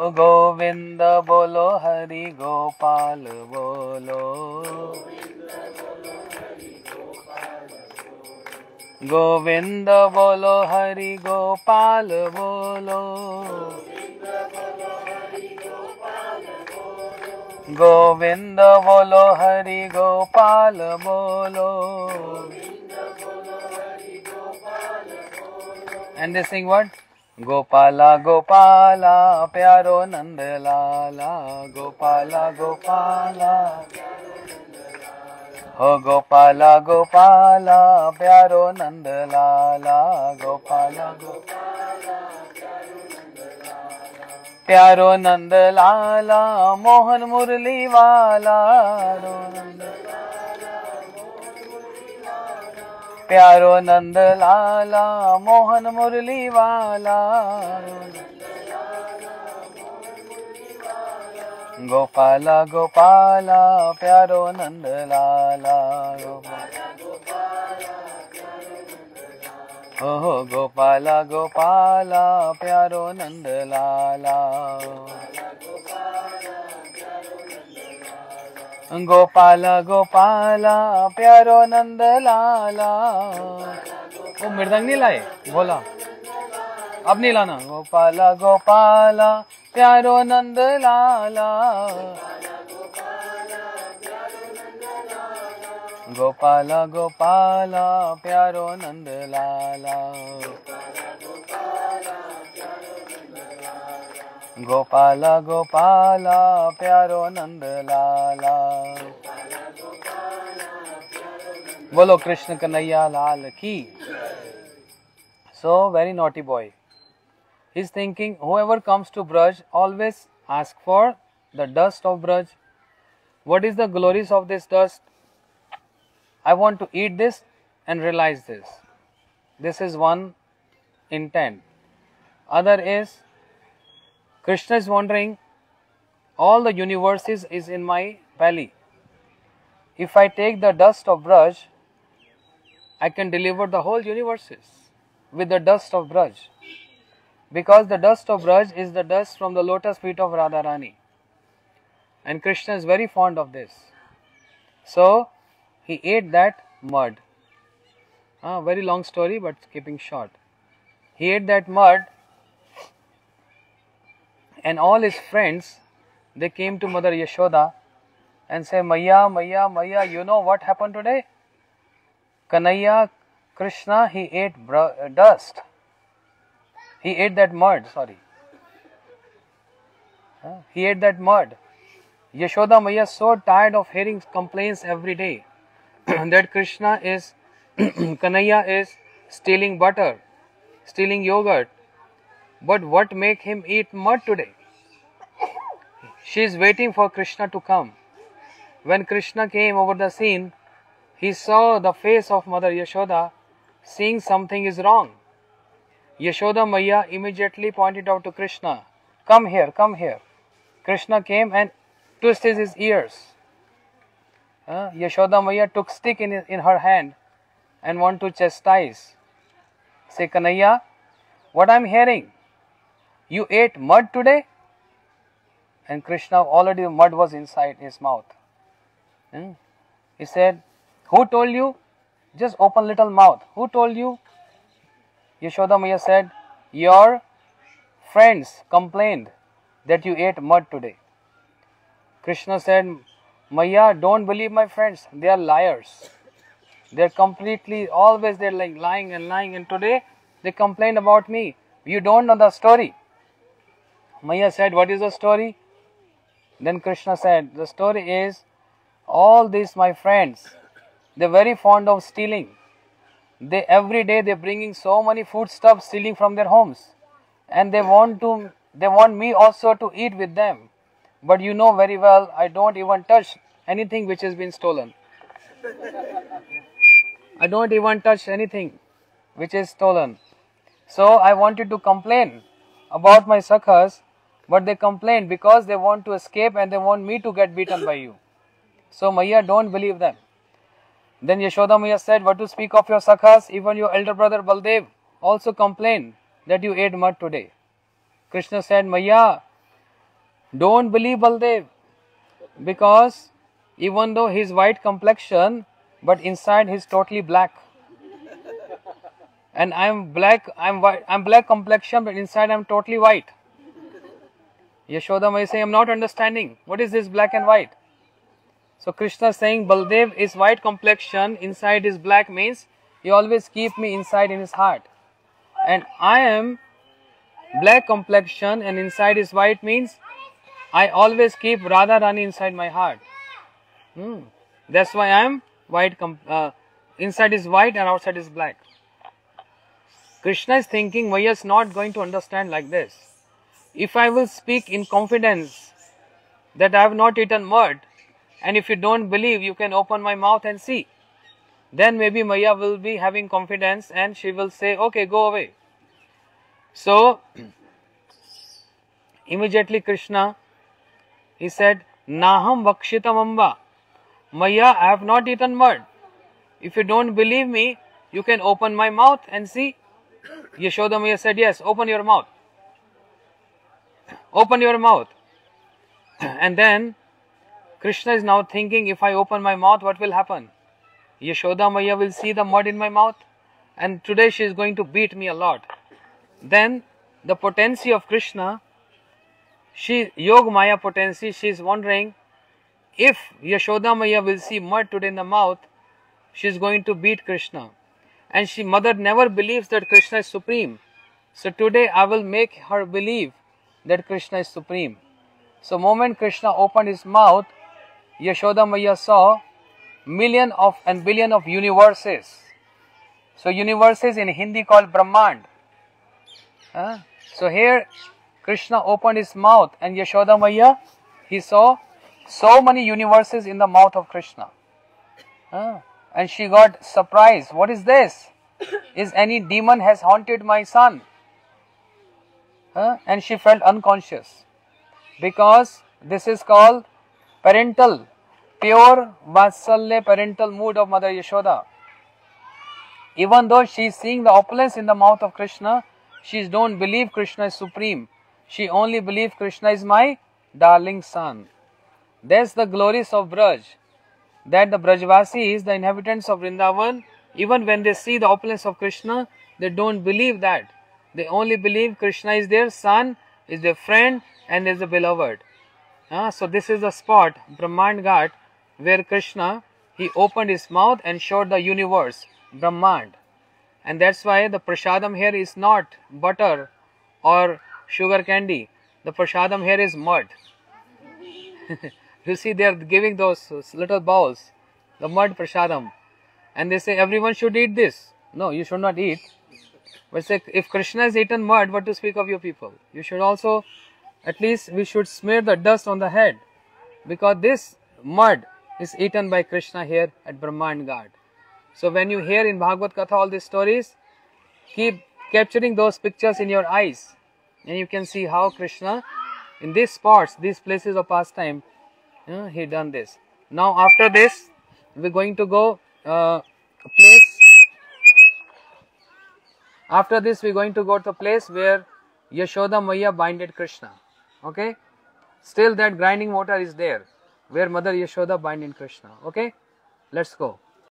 गोविंद बोलो हरि गोपाल बोलो गोविंद बोलो हरि गोपाल बोलो गोविंद बोलो हरि गोपाल बोलो and they sing what Gopala gopala pyaro nand lala gopala gopala हो गोपाला गोपाला, प्यारो नंद लाला गोपाला गोपाला, प्यारो नंद लाला मोहन मुरली वाला नंद प्यारो नंद लाला मोहन मुरली वाला गोपाला गोपाला, प्यारो नंद लाला हो हो गोपाला गोपाला, प्यारो नंद लाला गोपाला गोपाला, प्यारो नंद लाला वो मृदंग नहीं लाए? बोला। अब नहीं लाना। गोपाला गोपाला, प्यारो नंद लाला गोपाला गोपाला, प्यारो नंद लाला गोपाला गोपाला प्यारो नंद लाला बोलो कृष्ण कन्हैया लाल की so very naughty boy he's thinking whoever comes to braj always ask for the dust of braj what is the glories of this dust i want to eat this and realize this this is one intent other is krishna is wondering all the universes is in my belly. If i take the dust of braj i can deliver the whole universes with the dust of braj because the dust of braj is the dust from the lotus feet of radharani and krishna is very fond of this. So he ate that mud. Ah, very long story but keeping short. He ate that mud and all his friends they came to mother yashoda and say maya maya maya you know what happened today? Kanaya krishna he ate dust. He ate that mud sorry. He ate that mud. Yashoda maya so tired of hearing complaints every day that krishna is kanaya is stealing butter stealing yogurt. But what make him eat mud today she is waiting for krishna to come. When krishna came over the scene he saw the face of mother yashoda seeing something is wrong. Yashoda maya immediately pointed out to krishna come here come here. Krishna came and twisted his ears. Uh, yashoda maya took stick in, in her hand and want to chastise. Say kanaya what i'm hearing? You ate mud today and krishna already mud was inside his mouth. Hmm? he said who told you? Just open little mouth. Who told you? Yashoda maya said your friends complained that you ate mud today. Krishna said maya don't believe my friends. They are liars. They're completely always they're like lying and lying. And today they complain about me. You don't know the story. Maya said what is the story then krishna said the story is all these my friends they're very fond of stealing. They every day they're bringing so many foodstuffs stealing from their homes. And they want to they want me also to eat with them. But you know very well i don't even touch anything which has been stolen. I don't even touch anything which is stolen. So i wanted to complain about my sakhas but they complain because they want to escape and they want me to get beaten by you so maya don't believe them then Yashoda Maya said, What to speak of your sakhas? Even your elder brother Baldev also complained that you ate mud today. Krishna said, Maya, Don't believe Baldev because even though he's white complexion, but inside he's totally black. And I'm black, I'm white, I'm black complexion, but inside I'm totally white. Yashoda may say, I'm not understanding. What is this black and white? So Krishna is saying Baldev is white complexion, inside is black means he always keep me inside in his heart. And I am black complexion and inside is white means I always keep Radha Rani inside my heart. Hmm. That's why I am white. Uh, inside is white and outside is black. Krishna is thinking Maya is not going to understand like this. If I will speak in confidence that I have not eaten mud, and if you don't believe, you can open my mouth and see. Then maybe Maya will be having confidence and she will say, Okay, go away. So, immediately Krishna, he said, Naham vakshitam amba. Maya, I have not eaten mud. If you don't believe me, you can open my mouth and see. Yashoda Maya said, Yes, open your mouth. Open your mouth. And then Krishna is now thinking, if I open my mouth, what will happen? Yashoda Maya will see the mud in my mouth, and today she is going to beat me a lot. Then the potency of Krishna, she Yog Maya potency, she is wondering if Yashoda Maya will see mud today in the mouth, she is going to beat Krishna. And she mother never believes that Krishna is supreme. So today I will make her believe that Krishna is supreme. So moment Krishna opened his mouth, Yashoda Maya saw million of and billion of universes. So universes in Hindi called Brahmand. So here Krishna opened his mouth and Yashoda Maya he saw so many universes in the mouth of Krishna. And she got surprised. What is this? Is any demon has haunted my son? Uh, and she felt unconscious because this is called parental, pure Vatsalya parental mood of Mother Yashoda. Even though she is seeing the opulence in the mouth of Krishna, she don't believe Krishna is supreme. She only believes Krishna is my darling son. That's the glories of Braj. That the Brajvasis, the inhabitants of Vrindavan, even when they see the opulence of Krishna, they don't believe that. They only believe Krishna is their son, is their friend, and is the beloved. Uh, so this is the spot, Brahmand Ghat, where Krishna he opened his mouth and showed the universe, Brahmand. And that's why the prasadam here is not butter or sugar candy. The prasadam here is mud. you see, they are giving those little bowls, the mud prasadam, and they say everyone should eat this. No, you should not eat. But say, if Krishna has eaten mud, what to speak of your people? You should also at least we should smear the dust on the head because this mud is eaten by Krishna here at Brahmand. So when you hear in Bhagavad Katha all these stories, keep capturing those pictures in your eyes and you can see how Krishna in these spots, these places of pastime, uh, he done this. Now after this, we're going to go uh, place. After this, we're going to go to a place where Yashoda Maya binded Krishna. Okay? Still that grinding water is there where Mother Yashoda bind in Krishna. Okay? Let's go.